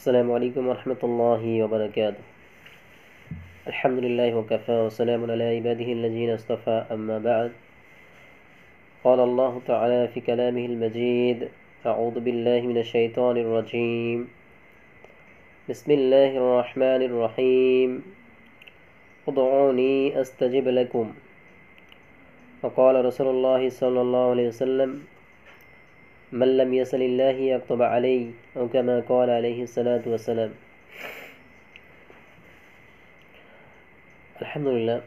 السلام عليكم ورحمة الله وبركاته. الحمد لله وكفى وسلام على عباده الذين اصطفى. أما بعد قال الله تعالى في كلامه المجيد أعوذ بالله من الشيطان الرجيم. بسم الله الرحمن الرحيم. ادعوني أستجب لكم. وقال رسول الله صلى الله عليه وسلم من لم يسل الله يكتب عليه أو كما قال عليه الصلاة والسلام আলহামদুলিল্লাহ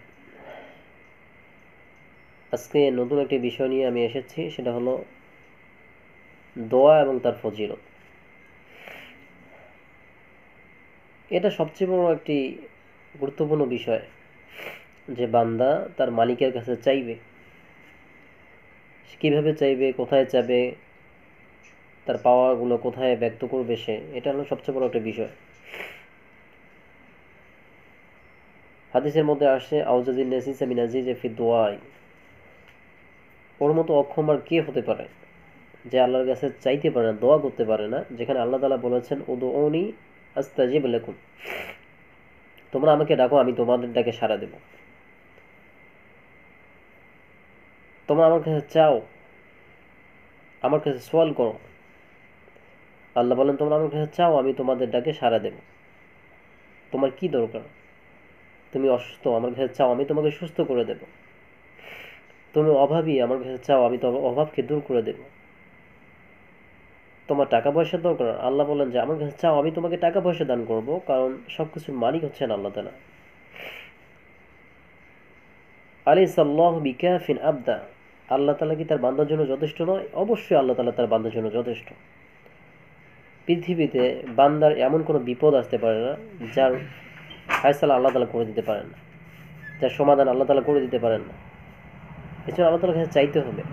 আজকে নতুন একটি বিষয় নিয়ে আমি এসেছি সেটা হলো দোয়া এবং তার ফজিলত এটা সবচেয়ে বড় একটি গুরুত্বপূর্ণ বিষয় যে বান্দা তার মালিকের কাছে চাইবে কিভাবে চাইবে কোথায় চাইবে তার পাওয়াগুলো কোথায় ব্যক্ত করবে সে, এটা হলো সবচেয়ে বড় একটা বিষয়। হাদিসের মধ্যে আসে আউজাজিন নাসিস আমিন আজিজ ফি দোয়াই ওর মতো অক্ষম আর কে হতে পারে যে আল্লাহর কাছে চাইতে পারে না, দোয়া করতে পারে না, যেখানে আল্লাহ তালা বলেছেন উদু ওনি আস্তাজিব লেকুম। তোমরা আমাকে ডাকো, আমি তোমাদের ডাকে সাড়া দেব। তোমরা আমার কাছে চাও, আমার কাছে সোয়াল করো। আল্লাহ বলেন, তোমরা আমার কাছে চাও, আমি তোমাদের ডাকে সাড়া দেব। তোমার কি দরকার? তুমি অসুস্থ, আমার কাছে চাও, আমি তোমাকে সুস্থ করে দেব। তুমি অভাবী, আমার কাছে চাও, আমি তোমার অভাবকে দূর করে দেব। তোমার টাকা পয়সার দরকার? আল্লাহ বলেন যে, আমার কাছে চাও, আমি তোমাকে টাকা পয়সা দান করব, কারণ সব কিছুর মালিক হচ্ছেন আল্লাহ তালা আলী সাল্লাহ বিকাফিন আবদা। আল্লাহ তালা কি তার বান্দার জন্য যথেষ্ট নয়? অবশ্যই আল্লাহ তালা তার বান্দার জন্য যথেষ্ট। পৃথিবীতে বান্দার এমন কোনো বিপদ আসতে পারে না, যার ফায়সালা আল্লাহ তালা করে দিতে পারেন না, যার সমাধান আল্লাহ তালা করে দিতে পারেন না। এছাড়া আল্লাহ তালার কাছে চাইতে হবে।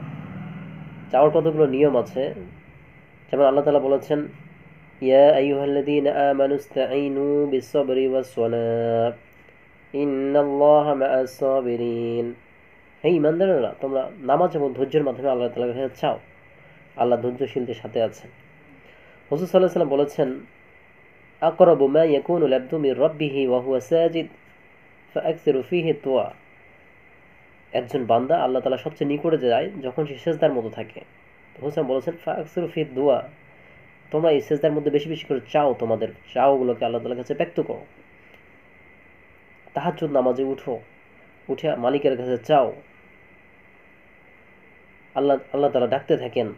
চাওয়ার কতগুলো নিয়ম আছে? যেমন আল্লাহ তালা বলেছেন, ইয়া ইমানদারেরা তোমরা নামাজ এবং ধৈর্যের মাধ্যমে আল্লাহ তাআলার কাছে চাও। আল্লাহ ধৈর্যশীলদের সাথে আছেন। হুজুর সাল্লাল্লাহু আলাইহি বলেছেন, আকরাবু মা ইয়াকুনু আল-আবদু মির রাব্বিহি ওয়া হুয়া সাজিদ ফাআকসিরু ফীহি তুয়া একজন বান্দা আল্লাহ তাআলা সবচেয়ে নিকটে যায় যখন সে সেজদার মতো থাকে। হোসেন বলেছেন, ফাকসিরু ফি দোয়া তোমরা এই সেজদার মধ্যে বেশি বেশি করে চাও, তোমাদের চাওগুলোকে আল্লাহ তালার কাছে ব্যক্ত করো। তাহাজ্জুদ নামাজে উঠো উঠে মালিকের কাছে চাও। আল্লাহ আল্লাহ তালা ডাকতে থাকেন।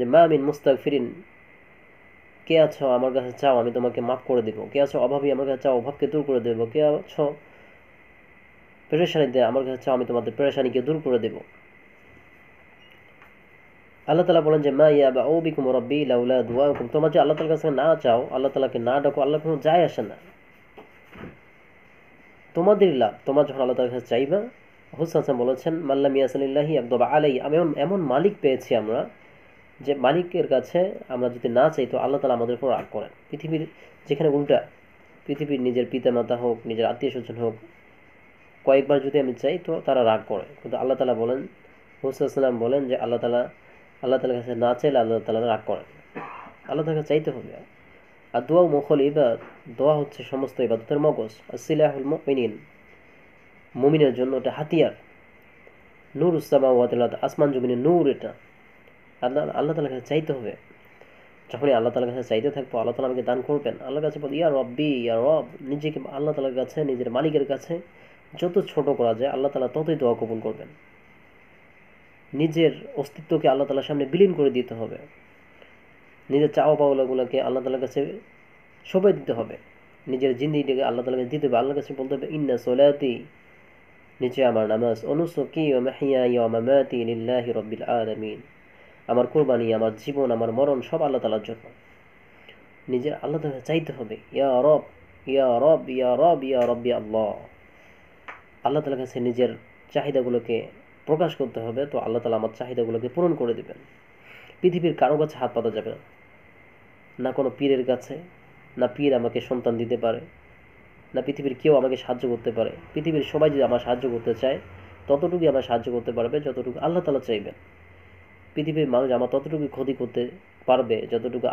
যে, মা মিন কে আছো আমার কাছে চাও, আমি তোমাকে মাফ করে দেবো। কে আছো অভাবী, আমার কাছে চাও, অভাবকে দূর করে দেবো। কে আছো আমার কাছে চাও, আমি তোমাদের দূর করে দেবো। আল্লাহ তালা বলেন যে, মা ইয়া বা লাউলা হুকুম যে আল্লাহ তালার কাছে না চাও, আল্লাহ তালাকে না ডাকো আল্লাহ কোনো যায় আসে না। তোমাদের লাভ, তোমরা যখন আল্লাহ তালার কাছে চাইবা, হুসেন বলেছেন মাল্লা মিয়াসাল্লাহি আব্দবা আলাই আমি এমন মালিক পেয়েছি আমরা যে মালিকের কাছে আমরা যদি না চাই, তো আল্লাহ তালা আমাদের উপর রাগ করেন। পৃথিবীর যেখানে উল্টা, পৃথিবীর নিজের পিতামাতা হোক, নিজের আত্মীয় স্বজন হোক, কয়েকবার যদি আমি চাই, তো তারা রাগ করে। কিন্তু আল্লাহ তালা বলেন হুসাল্লাম বলেন যে আল্লাহ তালা আল্লাহ তালার কাছে না চাইলে আল্লাহ তালা রাগ করেন। আল্লাহ তালাকে চাইতে হবে। আর দোয়া মখল ইবাদ দোয়া হচ্ছে সমস্ত ইবাদতের মগজ। আর সিলাহুল মিনিন মুমিনের জন্য এটা হাতিয়ার। নূর উস্তামা ওয়াতিল্লাহ আসমান জমিনের নূর এটা। আল্লাহ আল্লাহ তালার কাছে চাইতে হবে। যখনই আল্লাহ তালার কাছে চাইতে থাকব, আল্লাহ তালা আমাকে দান করবেন। আল্লাহর কাছে বল, ইয়া রব্বি, ইয়া রব। নিজেকে আল্লাহ তালার কাছে, নিজের মালিকের কাছে যত ছোট করা যায়, আল্লাহ তালা ততই দোয়া কবুল করবেন। নিজের অস্তিত্বকে আল্লাহ তালার সামনে বিলীন করে দিতে হবে। নিজের চাওয়া পাওয়াগুলোকে আল্লাহ তালার কাছে সবাই দিতে হবে। নিজের জিন্দিগিটাকে আল্লাহ তালার কাছে দিতে হবে। আল্লাহর কাছে বলতে হবে, ইন্না সোলাতি নিচে আমার নামাজ অনুসকি ও মাহিয়া রব্বিল আলামিন। আমার কোরবানি, আমার জীবন, আমার মরণ সব আল্লাহ তালার জন্য। নিজের আল্লাহ তালা চাইতে হবে, ইয়া রব ইয়া রব ইয়া রব, ইয়া রব্বি আল্লাহ। আল্লাহ তালার কাছে নিজের চাহিদাগুলোকে প্রকাশ করতে হবে, তো আল্লাহ তালা আমার চাহিদাগুলোকে পূরণ করে দেবেন। পৃথিবীর কারও কাছে হাত পাতা যাবে না না কোনো পীরের কাছে না পীর আমাকে সন্তান দিতে পারে, না পৃথিবীর কেউ আমাকে সাহায্য করতে পারে। পৃথিবীর সবাই যদি আমার সাহায্য করতে চায়, ততটুকুই আমার সাহায্য করতে পারবে, যতটুকু আল্লাহ তালা চাইবেন। পৃথিবীর মানুষ আমার ততটুকু ক্ষতি করতে পারবে যতটুকু